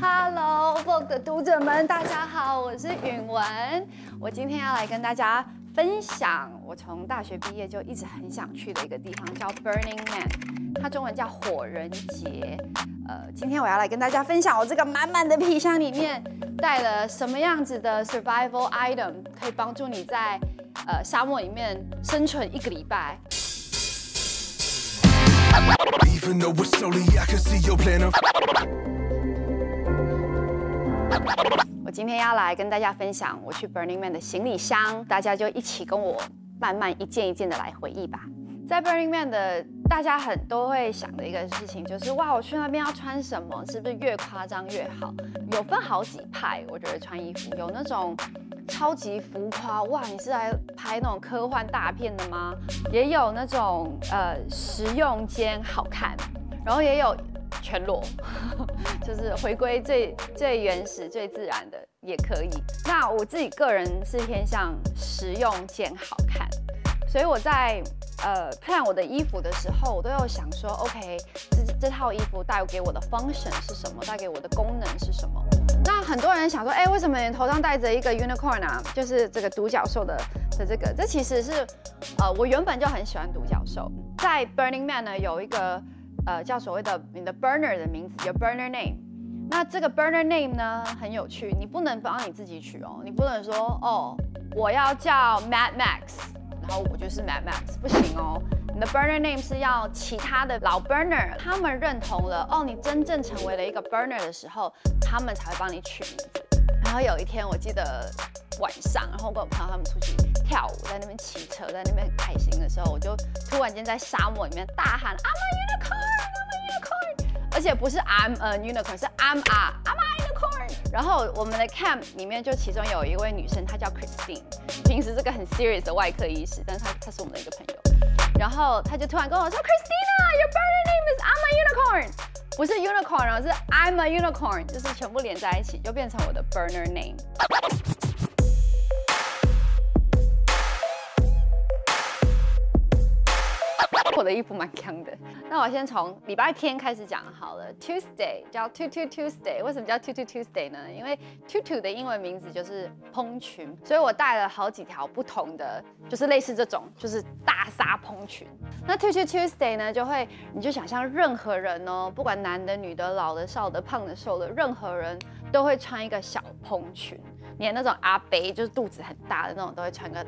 Hello Vogue 的读者们，大家好，我是允文。我今天要来跟大家分享我从大学毕业就一直很想去的一个地方，叫 Burning Man，它中文叫火人节。呃，今天我要来跟大家分享我这个满满的皮箱里面带了什么样子的 survival item，可以帮助你在呃沙漠里面生存一个礼拜。Even though it's slowly, I can see your plan of. 我今天要来跟大家分享我去 Burning Man 的行李箱，大家就一起跟我慢慢一件一件的来回忆吧。在 Burning Man 的大家很都会想的一个事情就是，哇，我去那边要穿什么？是不是越夸张越好？有分好几派，我觉得穿衣服有那种超级浮夸，哇，你是来拍那种科幻大片的吗？也有那种呃实用兼好看，然后也有全裸，就是回归最最原始、最自然的也可以。那我自己个人是偏向实用兼好看，所以我在。呃，plan 我的衣服的时候，我都有想说，OK，这这套衣服带给我的 function 是什么？带给我的功能是什么？那很多人想说，哎，为什么你头上戴着一个 unicorn 啊？就是这个独角兽的的这个，这其实是，呃，我原本就很喜欢独角兽。在 Burning Man 呢，有一个呃叫所谓的你的 burner 的名字，有 burner name。那这个 burner name 呢，很有趣，你不能帮你自己取哦，你不能说，哦，我要叫 Mad Max。然后我就是 Mad Max，不行哦。你的 burner name 是要其他的老 burner，他们认同了哦，你真正成为了一个 burner 的时候，他们才会帮你取名字。然后有一天，我记得晚上，然后跟我朋友他们出去跳舞，在那边骑车，在那边开心的时候，我就突然间在沙漠里面大喊 I'm a unicorn，I'm a unicorn，而且不是 I'm a unicorn，是 I'm a I'm a。然后我们的 camp 里面就其中有一位女生，她叫 Christine。平时是个很 serious 的外科医师，但是她她是我们的一个朋友，然后她就突然跟我说，Christina，your burner name is I'm a unicorn，不是 unicorn，而是 I'm a unicorn，就是全部连在一起，就变成我的 burner name。我的衣服蛮强的，那我先从礼拜天开始讲好了。Tuesday 叫 Tutu Tuesday，为什么叫 Tutu Tuesday 呢？因为 Tutu 的英文名字就是蓬裙，所以我带了好几条不同的，就是类似这种，就是大纱蓬裙。那 Tutu Tuesday 呢，就会你就想象任何人哦，不管男的、女的、老的、少的、胖的、瘦的，任何人都会穿一个小蓬裙。连那种阿伯就是肚子很大的那种都会穿个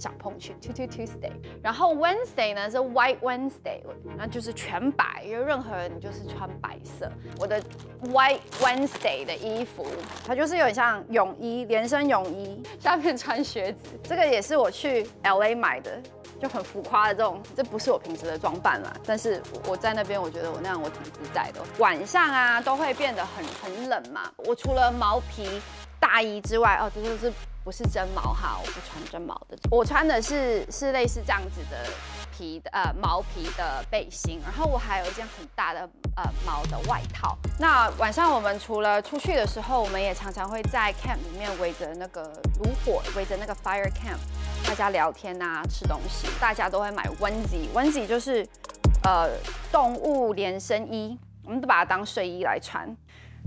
小蓬裙，Tutu Tuesday。然后 Wednesday 呢是 White Wednesday，那就是全白，因为任何人就是穿白色。我的 White Wednesday 的衣服，它就是有点像泳衣，连身泳衣，下面穿靴子。这个也是我去 LA 买的，就很浮夸的这种，这不是我平时的装扮啦。但是我在那边，我觉得我那样我挺自在的。晚上啊都会变得很很冷嘛，我除了毛皮。大衣之外，哦，这就是不是真毛哈，我不穿真毛的，我穿的是是类似这样子的皮的呃毛皮的背心，然后我还有一件很大的呃毛的外套。那晚上我们除了出去的时候，我们也常常会在 camp 里面围着那个炉火，围着那个 fire camp，大家聊天啊，吃东西，大家都会买 onesie，onesie 就是呃动物连身衣，我们都把它当睡衣来穿。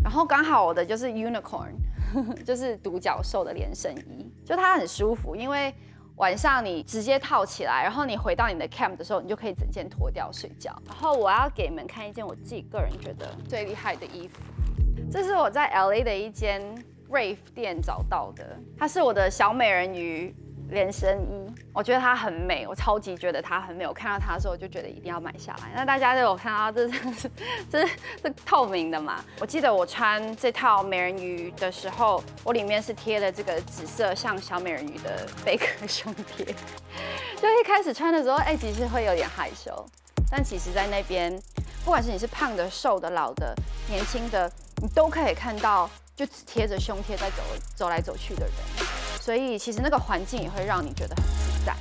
然后刚好我的就是 unicorn。就是独角兽的连身衣，就它很舒服，因为晚上你直接套起来，然后你回到你的 camp 的时候，你就可以整件脱掉睡觉。然后我要给你们看一件我自己个人觉得最厉害的衣服，这是我在 LA 的一间 Rave 店找到的，它是我的小美人鱼。连身衣，我觉得它很美，我超级觉得它很美。我看到它的时候，我就觉得一定要买下来。那大家都有看到，这是这是透明的嘛？我记得我穿这套美人鱼的时候，我里面是贴了这个紫色像小美人鱼的贝壳胸贴。就一开始穿的时候，哎，其实会有点害羞。但其实，在那边，不管是你是胖的、瘦的、老的、年轻的，你都可以看到，就只贴着胸贴在走走来走去的人。所以其实那个环境也会让你觉得很自在。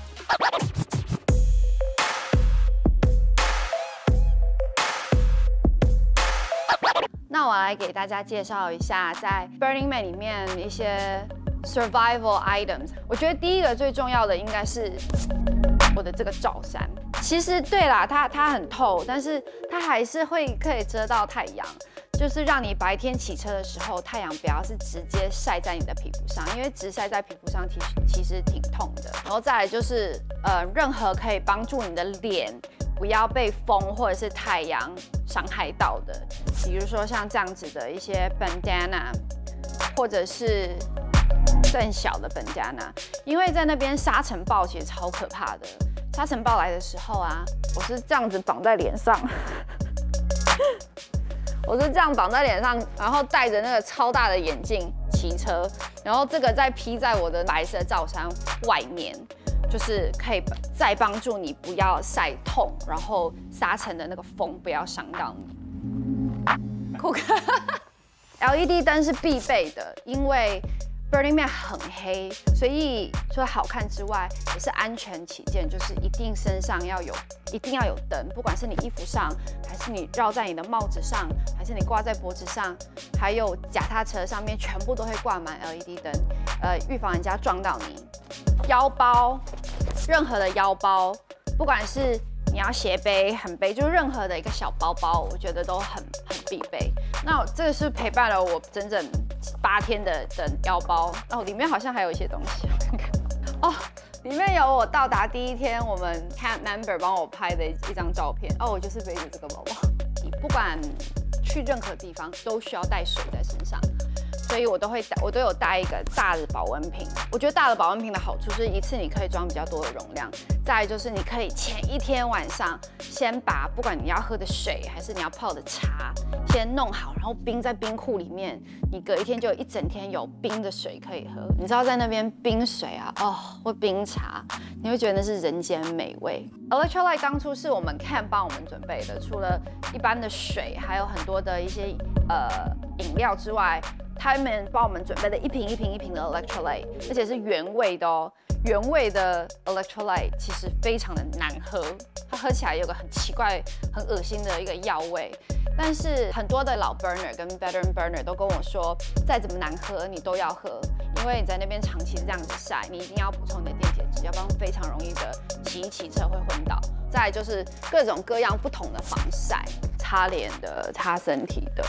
那我来给大家介绍一下在 Burning Man 里面一些 survival items。我觉得第一个最重要的应该是我的这个罩衫。其实对啦，它它很透，但是它还是会可以遮到太阳，就是让你白天骑车的时候，太阳不要是直接晒在你的皮肤上，因为直晒在皮肤上其实其实挺痛的。然后再来就是呃，任何可以帮助你的脸不要被风或者是太阳伤害到的，比如说像这样子的一些 bandana，或者是。更小的本加纳，因为在那边沙尘暴其实超可怕的。沙尘暴来的时候啊，我是这样子绑在脸上，我是这样绑在脸上，然后戴着那个超大的眼镜骑车，然后这个再披在我的白色罩衫外面，就是可以再帮助你不要晒痛，然后沙尘的那个风不要伤到你。酷哥，LED 灯是必备的，因为。Burning Man 很黑，所以除了好看之外，也是安全起见，就是一定身上要有，一定要有灯，不管是你衣服上，还是你绕在你的帽子上，还是你挂在脖子上，还有脚踏车上面，全部都会挂满 LED 灯，呃，预防人家撞到你。腰包，任何的腰包，不管是你要斜背、横背，就是任何的一个小包包，我觉得都很很必备。那这个是陪伴了我整整。八天的的腰包哦，里面好像还有一些东西，我看看哦，里面有我到达第一天我们 cat member 帮我拍的一张照片哦，我就是背着这个包包，你不管去任何地方都需要带水在身上。所以我都会带，我都有带一个大的保温瓶。我觉得大的保温瓶的好处是一次你可以装比较多的容量，再来就是你可以前一天晚上先把不管你要喝的水还是你要泡的茶先弄好，然后冰在冰库里面，你隔一天就一整天有冰的水可以喝。你知道在那边冰水啊，哦，或冰茶，你会觉得那是人间美味。Electrolyte 当初是我们 Camp 帮我们准备的，除了一般的水，还有很多的一些呃饮料之外。他们帮我们准备的一瓶一瓶一瓶的 electrolyte，而且是原味的哦。原味的 electrolyte 其实非常的难喝，它喝起来有个很奇怪、很恶心的一个药味。但是很多的老 burner 跟 veteran burner 都跟我说，再怎么难喝你都要喝，因为你在那边长期这样子晒，你一定要补充你的电解质，要不然非常容易的骑一骑车会昏倒。再就是各种各样不同的防晒，擦脸的、擦身体的。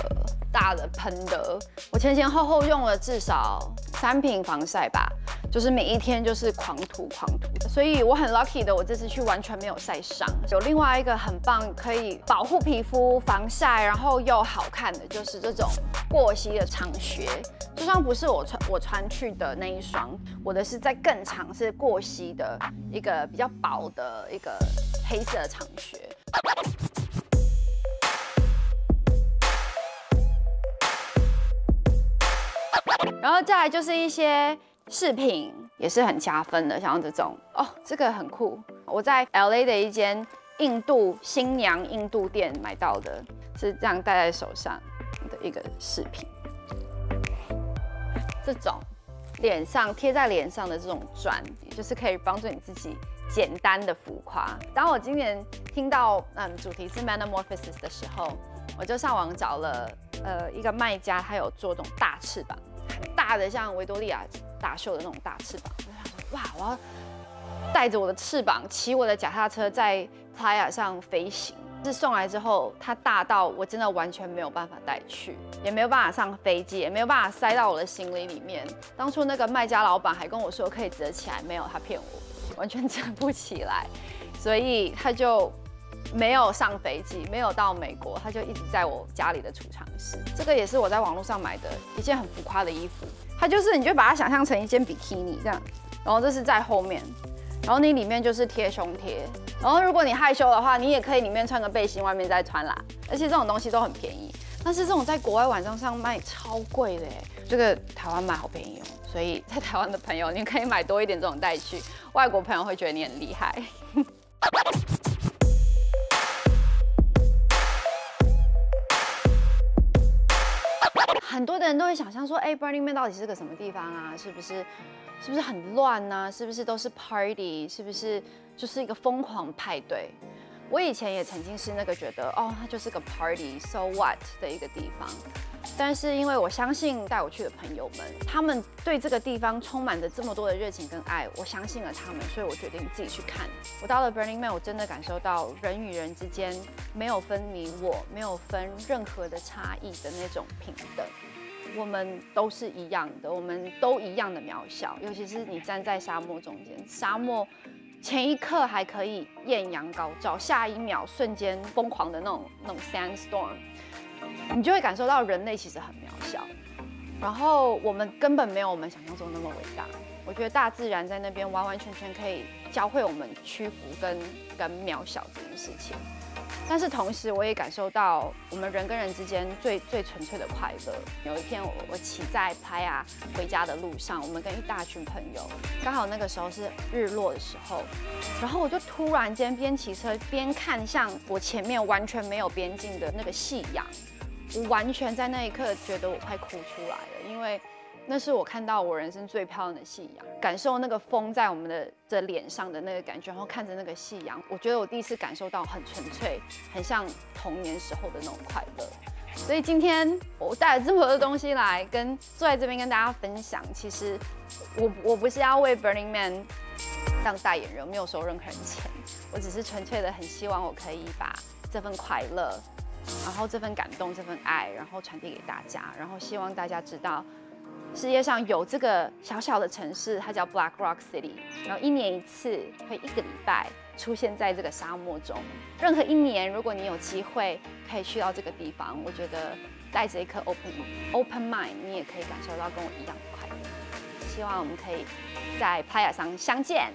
大的喷的，我前前后后用了至少三瓶防晒吧，就是每一天就是狂涂狂涂，所以我很 lucky 的，我这次去完全没有晒伤。有另外一个很棒可以保护皮肤、防晒，然后又好看的，就是这种过膝的长靴。就算不是我穿我穿去的那一双，我的是在更长，是过膝的一个比较薄的一个黑色的长靴。然后再来就是一些饰品，也是很加分的，像这种哦，这个很酷。我在 L A 的一间印度新娘印度店买到的，是这样戴在手上的一个饰品。这种脸上贴在脸上的这种钻，就是可以帮助你自己简单的浮夸。当我今年听到嗯主题是 Metamorphosis 的时候，我就上网找了呃一个卖家，他有做这种大翅膀。大的像维多利亚大秀的那种大翅膀，我想说哇，我要带着我的翅膀骑我的脚踏车在 playa 上飞行。是送来之后，它大到我真的完全没有办法带去，也没有办法上飞机，也没有办法塞到我的行李里面。当初那个卖家老板还跟我说可以折起来，没有，他骗我，完全折不起来，所以他就。没有上飞机，没有到美国，他就一直在我家里的储藏室。这个也是我在网络上买的一件很浮夸的衣服，它就是你就把它想象成一件比基尼这样，然后这是在后面，然后你里面就是贴胸贴，然后如果你害羞的话，你也可以里面穿个背心，外面再穿啦。而且这种东西都很便宜，但是这种在国外网站上卖超贵的，这个台湾买好便宜哦。所以在台湾的朋友，你可以买多一点这种带去，外国朋友会觉得你很厉害。很多的人都会想象说，哎，Burning Man 到底是个什么地方啊？是不是，是不是很乱呢？是不是都是 party？是不是就是一个疯狂派对？我以前也曾经是那个觉得，哦，它就是个 party，so what 的一个地方。但是因为我相信带我去的朋友们，他们对这个地方充满着这么多的热情跟爱，我相信了他们，所以我决定自己去看。我到了 Burning Man，我真的感受到人与人之间没有分你我，没有分任何的差异的那种平等。我们都是一样的，我们都一样的渺小。尤其是你站在沙漠中间，沙漠前一刻还可以艳阳高照，下一秒瞬间疯狂的那种那种 sandstorm，你就会感受到人类其实很渺小。然后我们根本没有我们想象中那么伟大。我觉得大自然在那边完完全全可以教会我们屈服跟跟渺小这件事情。但是同时，我也感受到我们人跟人之间最最纯粹的快乐。有一天，我我骑在拍啊回家的路上，我们跟一大群朋友，刚好那个时候是日落的时候，然后我就突然间边骑车边看向我前面完全没有边境的那个夕阳，我完全在那一刻觉得我快哭出来了，因为。那是我看到我人生最漂亮的夕阳，感受那个风在我们的这脸上的那个感觉，然后看着那个夕阳，我觉得我第一次感受到很纯粹，很像童年时候的那种快乐。所以今天我带了这么多东西来跟坐在这边跟大家分享。其实我我不是要为 Burning Man 当代言人，没有收任何人钱，我只是纯粹的很希望我可以把这份快乐，然后这份感动、这份爱，然后传递给大家，然后希望大家知道。世界上有这个小小的城市，它叫 Black Rock City，然后一年一次会一个礼拜出现在这个沙漠中。任何一年，如果你有机会可以去到这个地方，我觉得带着一颗 open open mind，你也可以感受到跟我一样的快乐。希望我们可以在 Piya 上相见。